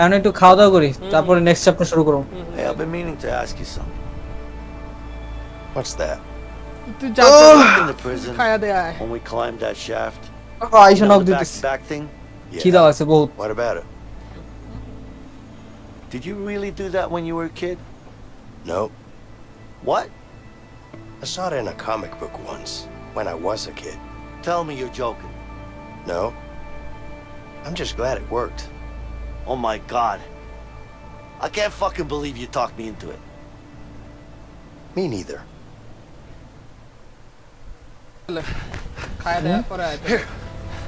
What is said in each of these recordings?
এখন একটু খাওয়া দাওয়া করি তারপরে নেক্সট চ্যাপ্টার শুরু করব Hey, I've been meaning to ask you something. What's that? তুই যা Back in the prison, খায়া দে আয় when we climbed that shaft, আইসা you knock know, the back, দিতেছি back thing, খিদা আছে বহুত What about it? did you really do that when you were a kid? No. What? I saw it in a comic book once, when I was a kid. Tell me you're joking. No. I'm just glad it worked. Oh my god. I can't fucking believe you talked me into it. Me neither. খায়া দে পরে আয়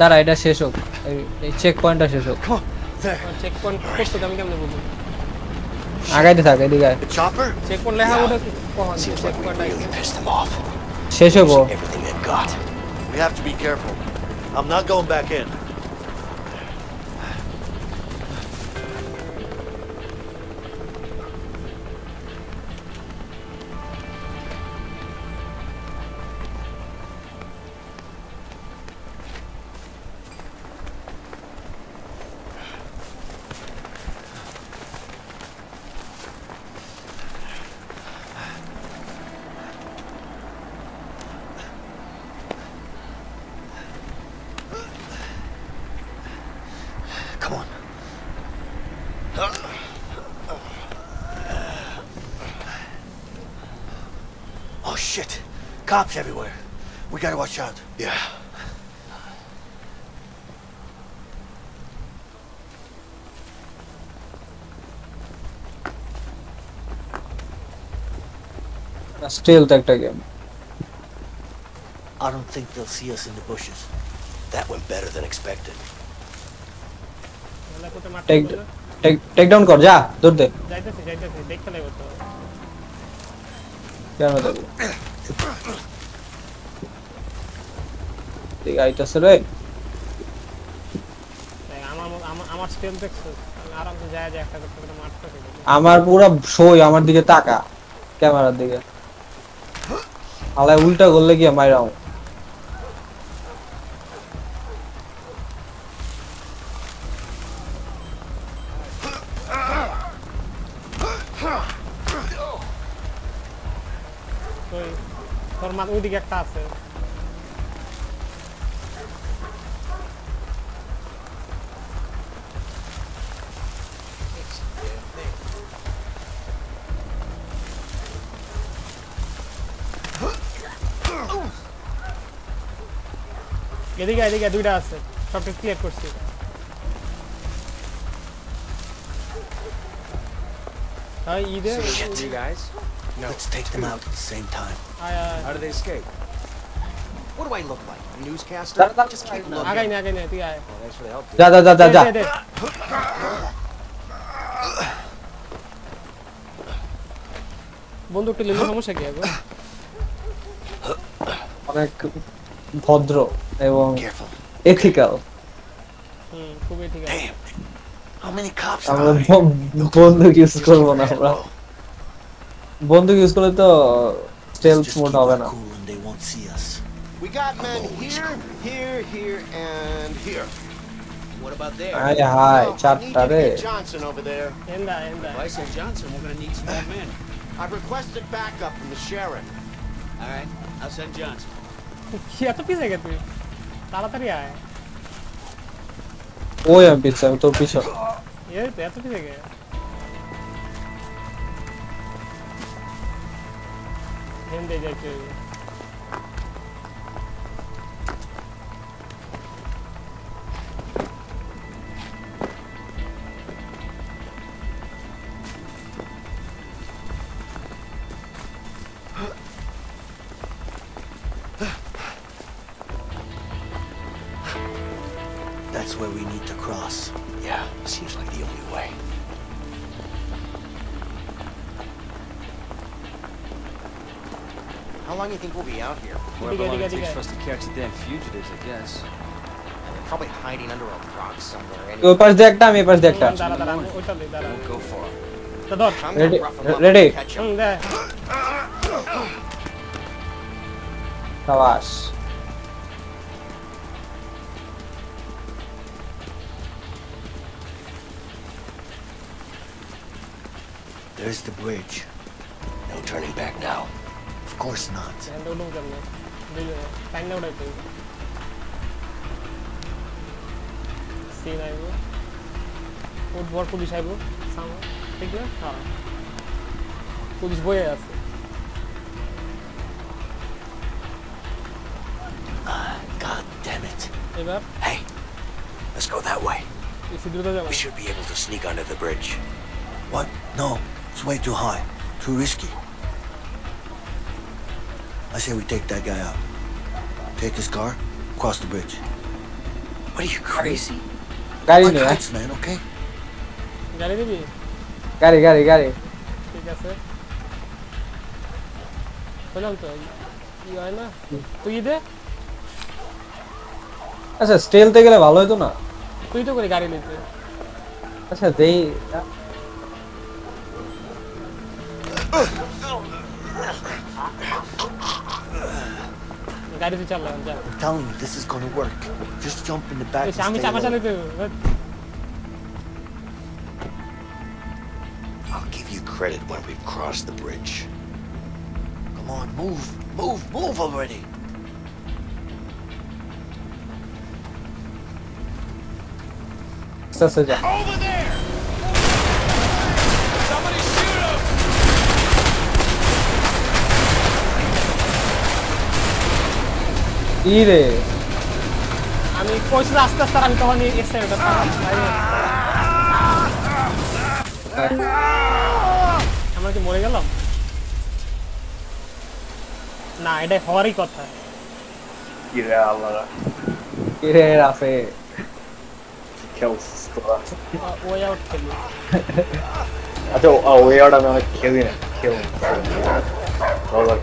দাঁড়া এটা শেষ হোক এই- এই check পয়েন্টটা শেষ হোক চেক পয়েন্ট করতে আমি কেমনে বলবো আগাইতে থাক এদিকে আয়। The chopper? চেক পয়েন্ট লেখা ওটা কখন Seems check like we point really pissed them off. শেষ হবো Everything they've got. We have to be careful. I'm not going back in. Cops everywhere. We gotta watch out. Yeah. Still that again. I don't think they'll see us in the bushes. That went better than expected. Take, take, take down, Korja. Dur de. কেন আমার পুরো সই আমার দিকে তাকা ক্যামেরার দিকে। আলাই উল্টা করলে গিয়ে মাইরাও তোর মা ওইদিকে একটা আছে এদিকে এদিকে দুইটা আছে সবটা ক্লিয়ার করছি তাই ঈদে You guys? No. Let's take two. them out at the same time. I, uh, How do they escape? What do I look like? A newscaster? I just keep looking. Okay, okay, okay. Well, thanks for the help. Da, da, da, da, da. da, da. বন্দুকটা নিলে সমস্যা কি এখন অনেক ভদ্র এবং ethical হুম খুব ethical আমরা বন্দুক ইউজ করব না আমরা বন্দুক ইউজ করলে তো স্টেলথ Just মোড keep হবে it না cool and they won't see us. We got men here, here, here, and here. What about there? High high Well, I need you চারটা to রে get Johnson over there. এন্দা এন্দা If I send Johnson, we're gonna need some more men. I've requested backup from the sheriff. All right, I'll send Johnson. কি এত পিছে গে তুই তাড়াতাড়ি আয় ওই আমি পিছনে আমি তোর পিছনে এই তো এত পিছে গে दे जाए Whatever long diga, it takes diga. for us to catch the damn fugitives, I guess. They're probably hiding under a rock somewhere. ওই Anyway. পাশ দিয়ে একটা আমি এই পাশ দিয়ে একটা দাঁড়া দাঁড়া আমি ওইটা দিই দাঁড়া We'll go for it. তো ধর I'm Ready? gonna rough 'em up Ready? and catch 'em. হুম দে সাবাস There's the bridge. No turning back now. Of course not. এখান থেকে উঠুন কেমনে দুইজনে টাইম না উঠাইতে সিন আইব উঠবর পুলিশ আইব সামনে ঠিক না হ্যাঁ পুলিশ বয়ে আছে God damn it. এবার Hey, let's go that way. বেশি দ্রুত যাবো We should be able to sneak under the bridge. What? No, it's way too high. Too risky. I say we take that guy out. Take his car, cross the bridge. What are you crazy? গাড়ি Like নেই heights, man, okay? গাড়ি দিবি গাড়ি গাড়ি গাড়ি ঠিক আছে বললাম তো ই হয় না তুই দে আচ্ছা স্টেলতে গেলে ভালো হতো না তুই তো করে গাড়ি নিতে আচ্ছা দেই I'm telling you, this is gonna work. Just jump in the back. I'll give you credit when we've crossed the bridge. Come on, move, move, move already. Over there! কি রে? আমি কইছি আস্তে আস্তে আমি তখন এক্সাইটেড আমরা কি মরে গেলাম? না এটা হওয়ারই কথা। কি রে রাফে? খেলছিস তোরা ওয়ে আউট খেলি। আচ্ছা ওই আউট আমি অনেক খেলি না। খেল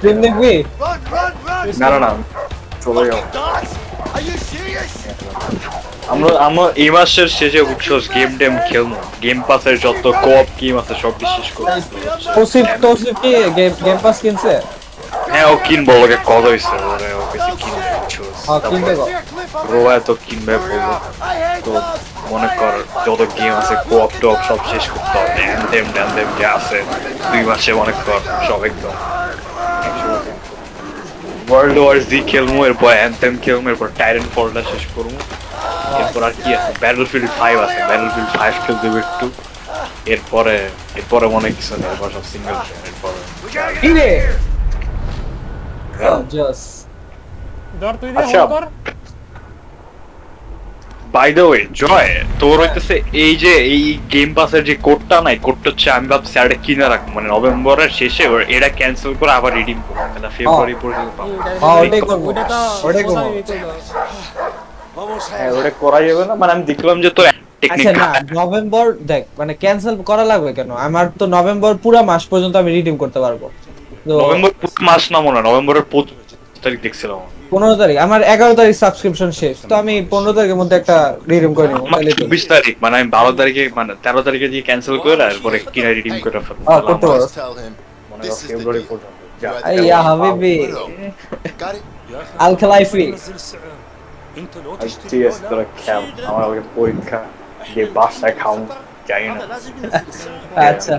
ট্রেন দেখবি Run, run, run! না না না। চলে যাও? আমরা আমরা এই মাসের শেষে উঠছোস গেম টেম খেলব। গেম পাসের যত কোঅপ গেম আছে সব শেষ করব তৌসিফ তৌসিফ কি গেম গেম পাস কিনছে? হ্যাঁ ও কিনবো ওকে কথা হয়েছে। ওরে ও কিছু কিনবে বুঝছোস হ্যাঁ কিনবে গো। রোয়া তো কিনবে বলব তো মনে কর যত গেম আছে কোঅপ টপ সব শেষ করতে হবে। অ্যান্ডেম ড্যান্ডেম যা আছে দুই মাসে মনে কর সব একদম। ওয়ার্ল্ড ওয়ার জি খেলব এরপর অ্যান্থেম খেলব এরপর টাইরেন ফলটা শেষ করব। এরপর আর কি আছে? ব্যাটল ফিল্ড ফাইভ আছে। ব্যাটল ফিল্ড ফাইভ খেলতে হবে একটু। এরপরে এরপরে অনেক কিছু নেই এরপর সব সিঙ্গেল এরপরে। ধর তুই আচ্ছা। বাই দ্য ওয়ে জয় তোর হইতেছে এই যে এই গেম পাসের যে কোডটা নাই কোডটা হচ্ছে আমি ভাবছি এটা কিনে রাখব। মানে নভেম্বরের শেষে এটা ক্যান্সেল করে আবার রিডিম করব। তাহলে ফেব্রুয়ারি পর্যন্ত পাবো। হ্যাঁ ওটাই করব। ওটাই করব। হ্যাঁ ওটা করা যাবে না। মানে আমি দেখলাম যে তোর আচ্ছা না নভেম্বর দেখ মানে ক্যান্সেল করা লাগবে কেন? আমার তো নভেম্বর পুরো মাস পর্যন্ত আমি রিডিম করতে পারব। নভেম্বর পুরো মাস না মনে হয় নভেম্বরের পঁচিশ তারিখ দেখছিলাম। পনেরো তারিখ আমার এগারো তারিখ সাবস্ক্রিপশন শেষ। তো আমি পনেরো তারিখের মধ্যে একটা রিডিম করে নিবো। চব্বিশ তারিখ মানে আমি বারো তারিখে মানে তেরো তারিখে দিয়ে ক্যান্সেল করে এরপরে কিনা রিডিম করে ফেলব। হ্যাঁ, করতে পারো। ফেব্রুয়ারি পর্যন্ত ইয়া হাবিবি? আল খেলাইফি ঠিক আছে তোরা খেয়াল আমার আগে পরীক্ষা বাসায় খাও জানি না আচ্ছা.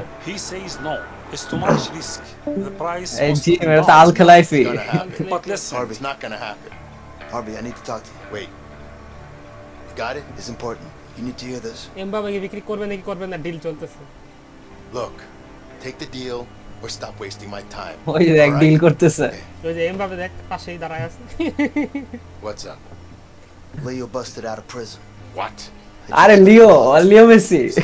It's too much risk. The price এই must জি be মেরা তো lost. Al খেলাইফি It's gonna happen. But listen, Harvey, it's not gonna happen. Harvey, I need to talk to you. Wait. You got it? It's important. You need to hear this. Mbappe কি বিক্রি করবে নাকি করবে না deal চলতেছে Look, take the deal or stop wasting my time. ওই যে এক Alright? ডিল করতেছে ওই যে এমবাপে দেখ পাশেই দাঁড়ায় আছে What's up? Leo busted out of prison. What? Are Leo, Leo Messi.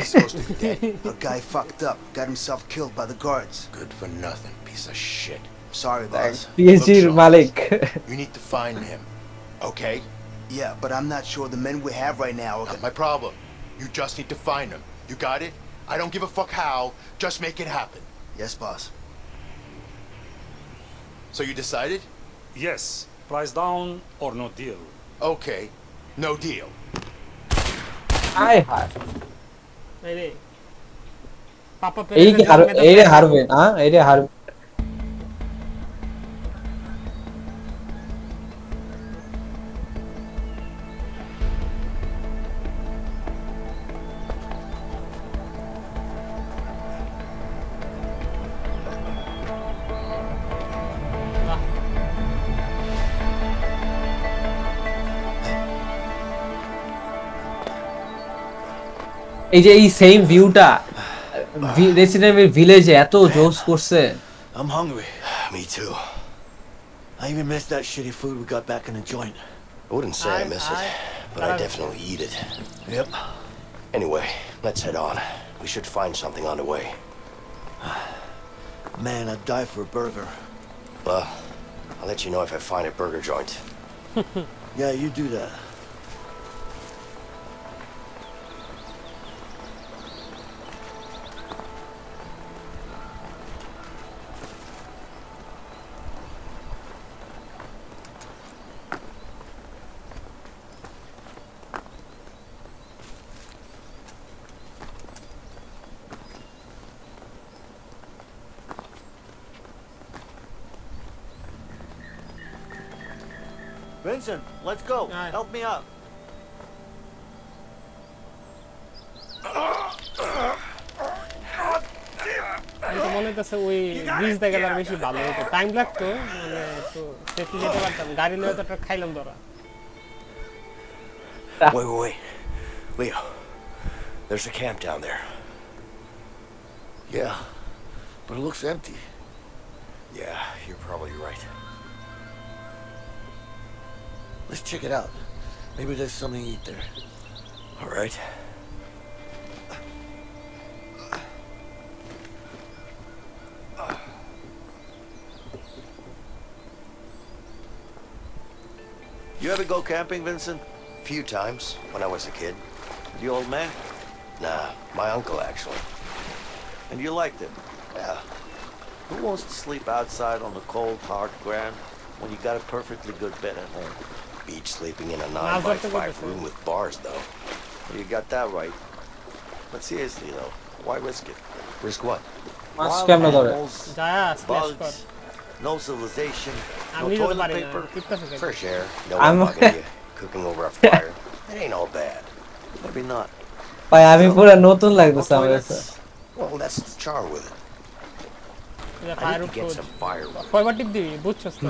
A guy fucked up, got himself killed by the guards. Good for nothing, piece of shit. Sorry, boss. PSG Malik. you need to find him. Okay? Yeah, but I'm not sure the men we have right now are Not my problem. You just need to find him. You got it? I don't give a fuck how. Just make it happen. Yes, boss. So you decided? Yes. Price down or no deal. Okay. No deal. ආය හා ඒ හරු ඒ හරුවෙන් ආ ඒ හරු এই রে হারবে এই যে এই same ভিউটা রেসিডেন্ট ভিলেজে এত জোস করছে I'm hungry. Me too. I even missed that shitty food we got back in the joint. I wouldn't say I, I- miss I- it, but I I- definitely eat it. Yep. Anyway, let's head on. We should find something on the way. Man, I'd die for a burger. Well, I'll let you know if I find a burger joint. Yeah, you do that. let's go. Aye. Help me out. আমি তো মনে হইতেছে ওই bridge দেখে গেলে আর বেশি ভালো হতো টাইম লাগতো মানে একটু সেফটি যেতে পারতাম গাড়ি নিয়ে তো একটা খাইলাম ধরা Wait, wait, wait. Leo, there's a camp down there. Yeah, but it looks empty. Yeah, you're probably right. Let's check it out. Maybe there's something to eat there. All right. You ever go camping, Vincent? A few times when I was a kid. The old man? Nah, my uncle actually. And you liked it? Yeah, Who wants to sleep outside on the cold, hard ground when you got a perfectly good bed at home? beach sleeping in a I've 9 by got to go 5 to room with bars though. Well, you got that right. But seriously, though, why risk it? Risk what? Much Wild কেমনে ধরে animals, যায়া splash কর bugs, no civilization, no আমি যেতে toilet পারি না paper. টিপতেছে কেন? Fresh air, no I'm- one bugging you, cooking over a fire. It ain't all bad. Maybe not. ভাই আমি পুরো নতুন No লাগতেছে আমার কাছে toilets. Well, that's the charm with it. যে I fire need to get উঠ some firewood. কয়বার টিপ দিবি বুঝছস তো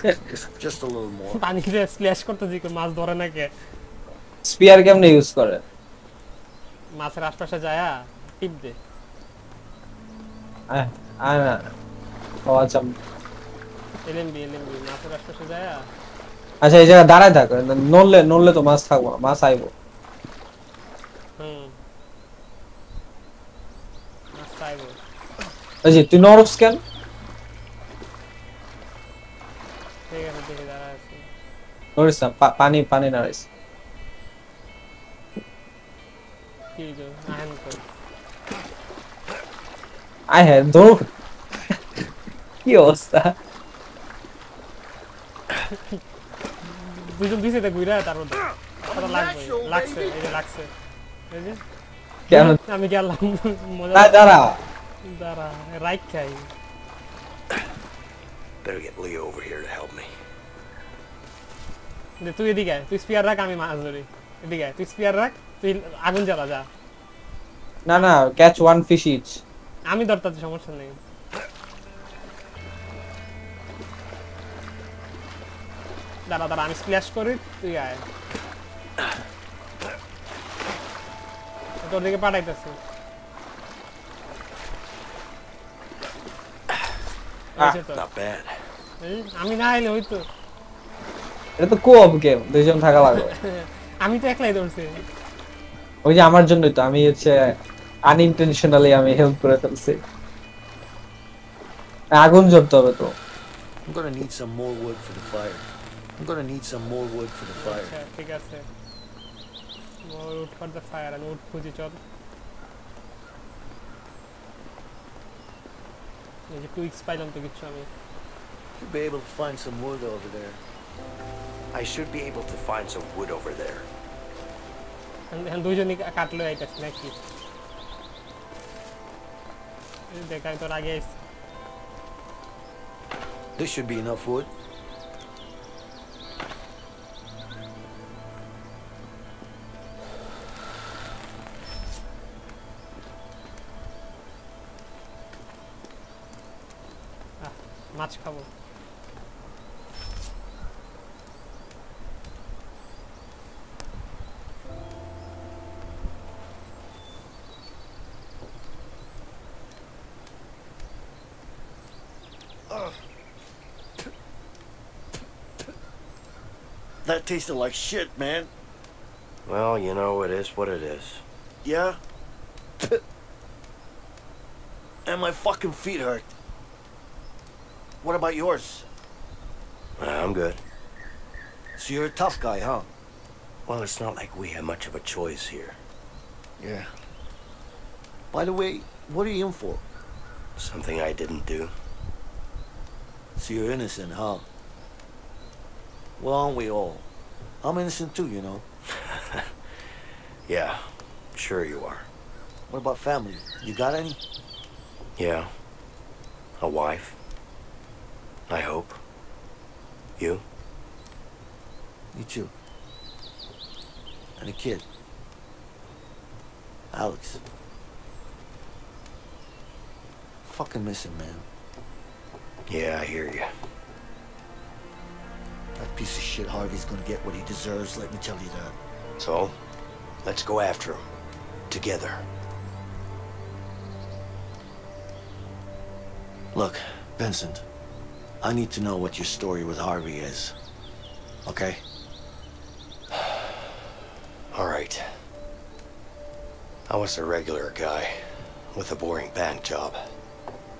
Just a little more. Splash করতেছি কেউ মাছ ধরে না কে স্পিয়ার কেমনে ইউজ করে? মাছের আশপাশে যায়া টিপ দে। আয় আয় না ও আচ্ছা এলএমবি এলএমবি মাছের আশপাশে যায়া। আচ্ছা এই জায়গায় দাঁড়ায় থাকো নড়লে নড়লে তো মাছ থাকব না মাছ আইবো। হুম। মাছ যে তুই নরস কেন? নড়িস না পা- পানি পানি নাড়িস কি যে আহেন তো আয় হ্যাঁ দৌড় কি অবস্থা দুজন দিছে তো ঘুরে তার মধ্যে কত লাগবে লাগছে এই যে লাগছে এই যে কেন আমি গেলাম মজা না দাঁড়া দাঁড়া রাইট খাই Better get Leo over here to help me. তুই এদিকে তুই স্পিয়ার রাখ আমি মাছ ধরি। এদিকে তুই স্পিয়ার রাখ তুই আগুন জ্বালা যা। না না ক্যাচ ওয়ান ফিশ ইচ আমি ধরতে সমস্যা নেই। দাঁড়া দাঁড়া আমি স্প্ল্যাশ করি তুই আয়। তোর দিকে পাঠাইতেছি। আমি না আইলে হইতো। এটা তো কোঅপ গেম দুইজন থাকা লাগবে। আমি তো একলাই ধরছি। ওই যে আমার জন্যই তো আমি হচ্ছে আনইনটেনশনালি আমি হেল্প করে ফেলছি। আগুন জ্বলতে হবে তো। I'm gonna need some more wood for the fire. I'm gonna need some more wood for the fire. আচ্ছা ঠিক আছে। উঠ ফর দ্য ফায়ার আমি উঠ খুঁজি চল। এই যে টুইক্স পাইলাম তো কিছু আমি। You'll be able to find some wood over there. I should be able to find some wood over there. এখন দুইজনই কাটলো আইতাছি নাকি এই দেখাই তোর আগে আইছে। This should be enough wood. Tasted like shit, man. Well, you know, it is what it is. Yeah? and my fucking feet hurt. What about yours? I'm good. So you're a tough guy, huh? Well, it's not like we have much of a choice here. Yeah. By the way, what are you in for? Something I didn't do. So you're innocent, huh? Well, aren't we all? I'm innocent too, you know. Yeah, sure you are. What about family? You got any? Yeah. A wife. I hope. You? Me too. And a kid. Alex. Fucking miss him, man. Yeah, I hear you. Piece of shit Harvey's gonna get what he deserves, let me tell you that. So, let's go after him. Together. Look, Vincent, I need to know what your story with Harvey is. Okay? All right. I was a regular guy with a boring bank job.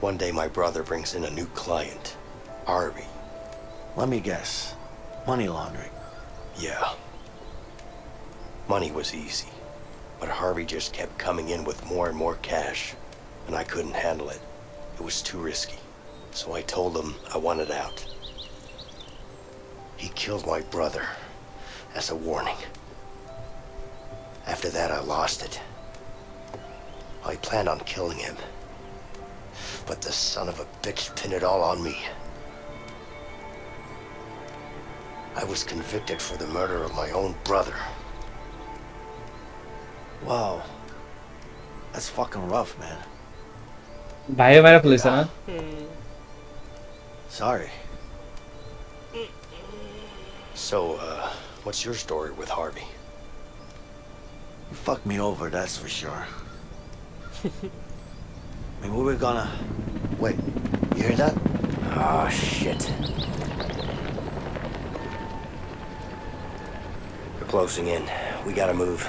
One day my brother brings in a new client, Harvey. Let me guess. Money laundering. Yeah. Money was easy, but Harvey just kept coming in with more and more cash, and I couldn't handle it. It was too risky. So I told him I wanted out. He killed my brother as a warning. After that, I lost it. I planned on killing him. But the son of a bitch pinned it all on me. I was convicted for the murder of my own brother. Wow. That's fucking rough, man. भाई मेरा police है ना? Sorry. So, uh, what's your story with Harvey? You fucked me over, that's for sure. I mean, we were gonna... Wait, you hear that? Oh, shit. closing in. We gotta move.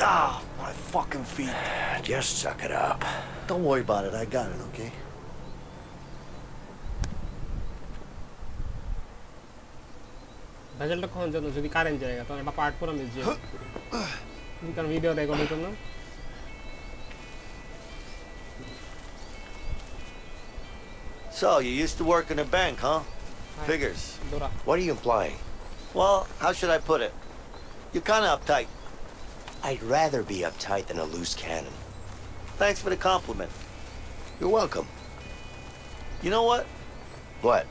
Ah, my fucking feet. Just suck it up. Don't worry about it, I got it, okay? ভেজালটা কখন জন্য যদি current জায়গা তখন একটা part করে নিয়ে কারণ video record হইতো না So, you used to work in a bank, huh? Figures. দৌড়া What are you implying? Well, how should I put it? You're kinda uptight. I'd rather be uptight than a loose cannon. Thanks for the compliment. You're welcome. You know what? What?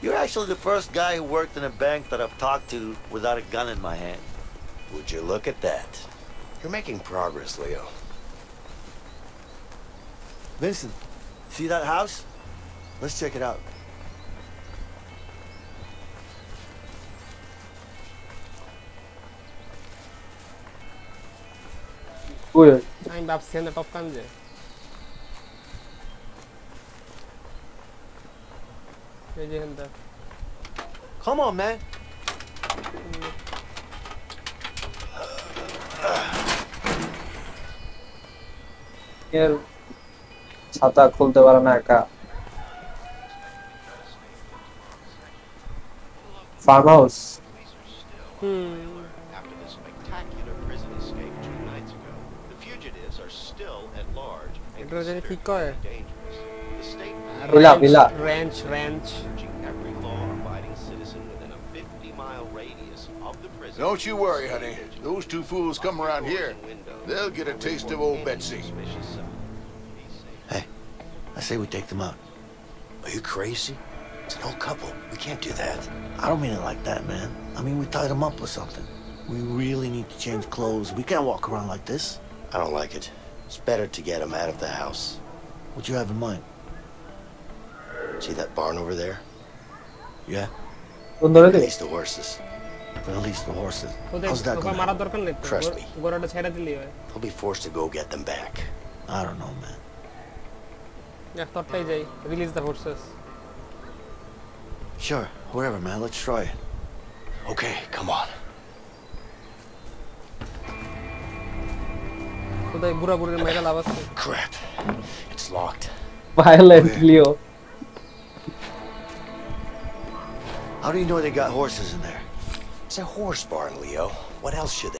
You're actually the first guy who worked in a bank that I've talked to without a gun in my hand. Would you look at that? You're making progress, Leo. Vincent, see that house? Let's check it out. আমি ভাবছি এখানে top কান যে এই যে এখানটা Come on, man. এর ছাতা খুলতে পারে না একা farmhouse hmm within a 50-mile radius of the prison. Don't you worry, honey. Those two fools come around here. They'll get a taste of old Betsy. suspicious sign. say we take them out. Are you crazy? It's an old couple. We can't do that. I don't mean it like that, man. I mean we tied them up or something. We really need to change clothes. We can't walk around like this. I don't like it. It's better to get him out of the house. What you have in mind? See that barn over there? Yeah. Release the horses. Release the horses. How's that going Trust me. They'll be forced to go get them back. I don't know, man. Yeah, thought jai. Release the horses. Sure, wherever, man. Let's try it. Okay, come on. crap. It's locked. Violently Leo. how do you know they got horses in there? It's a horse barn leo. What else should they?